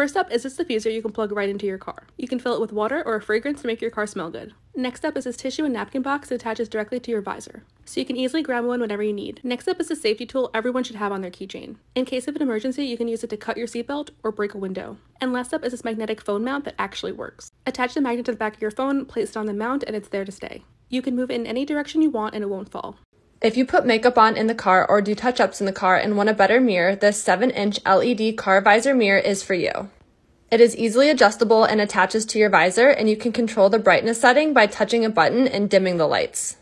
First up is this diffuser you can plug right into your car. You can fill it with water or a fragrance to make your car smell good. Next up is this tissue and napkin box that attaches directly to your visor, so you can easily grab one whenever you need. Next up is a safety tool everyone should have on their keychain. In case of an emergency, you can use it to cut your seatbelt or break a window. And last up is this magnetic phone mount that actually works. Attach the magnet to the back of your phone, place it on the mount, and it's there to stay. You can move it in any direction you want and it won't fall. If you put makeup on in the car or do touch ups in the car and want a better mirror, this 7 inch LED car visor mirror is for you. It is easily adjustable and attaches to your visor, and you can control the brightness setting by touching a button and dimming the lights.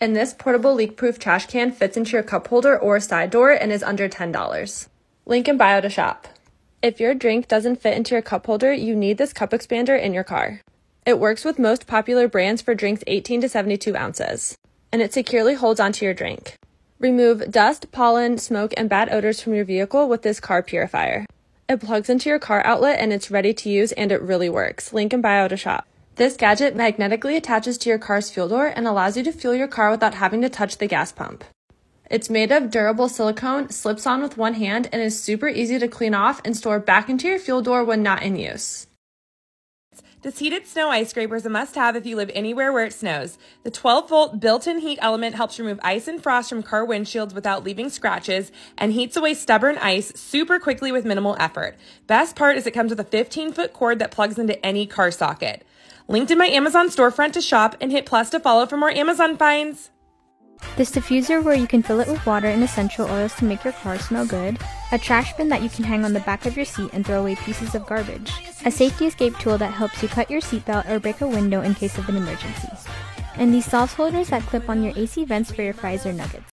And this portable leak proof trash can fits into your cup holder or side door and is under $10. Link in bio to shop. If your drink doesn't fit into your cup holder, you need this cup expander in your car. It works with most popular brands for drinks 18 to 72 ounces, and it securely holds onto your drink. Remove dust, pollen, smoke, and bad odors from your vehicle with this car purifier. It plugs into your car outlet and it's ready to use and it really works. Link in bio to shop. This gadget magnetically attaches to your car's fuel door and allows you to fuel your car without having to touch the gas pump. It's made of durable silicone, slips on with one hand, and is super easy to clean off and store back into your fuel door when not in use. This heated snow ice scraper is a must have if you live anywhere where it snows. The 12 volt built in heat element helps remove ice and frost from car windshields without leaving scratches and heats away stubborn ice super quickly with minimal effort. Best part is it comes with a 15 foot cord that plugs into any car socket. Linked in my Amazon storefront to shop and hit plus to follow for more Amazon finds. This diffuser where you can fill it with water and essential oils to make your car smell good, a trash bin that you can hang on the back of your seat and throw away pieces of garbage, a safety escape tool that helps you cut your seatbelt or break a window in case of an emergency, and these sauce holders that clip on your AC vents for your fries or nuggets.